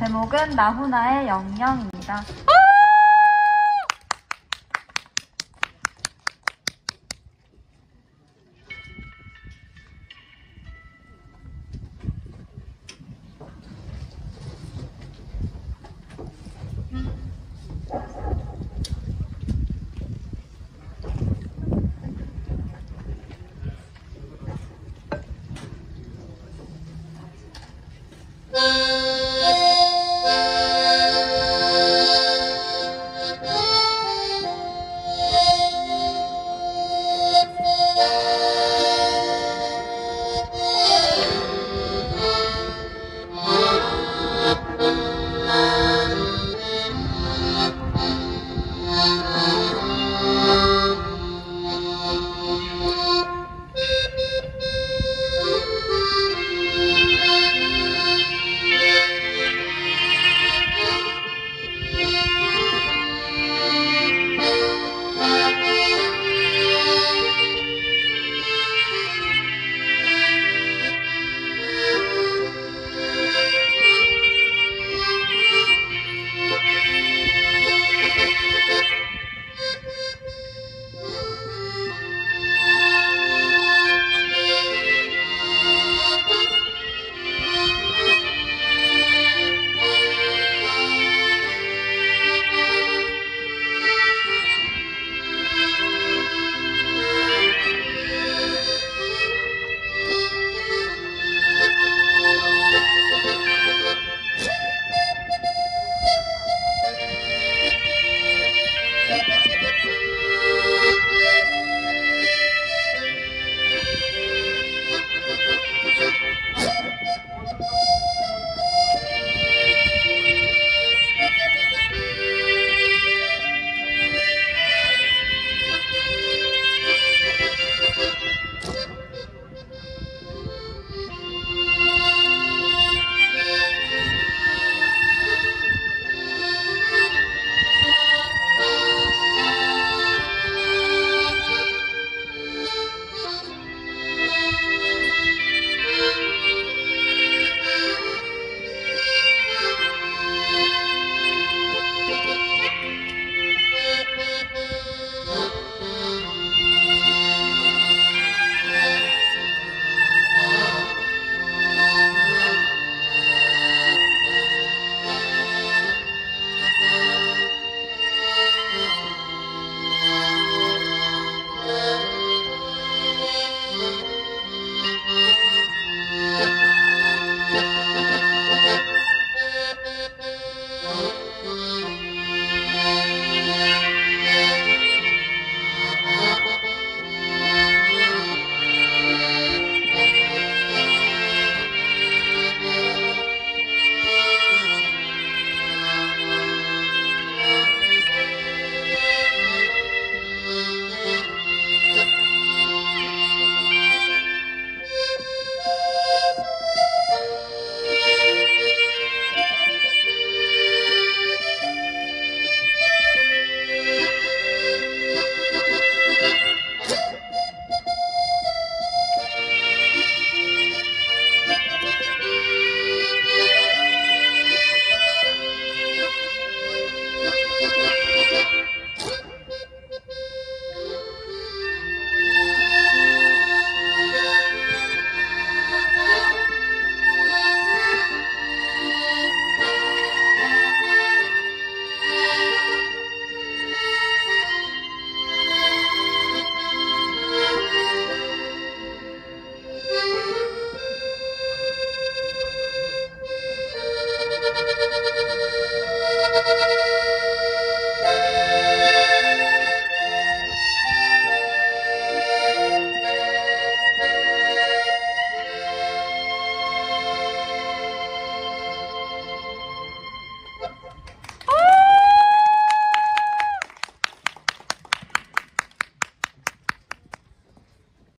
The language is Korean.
제목은 나훈아의 영영입니다.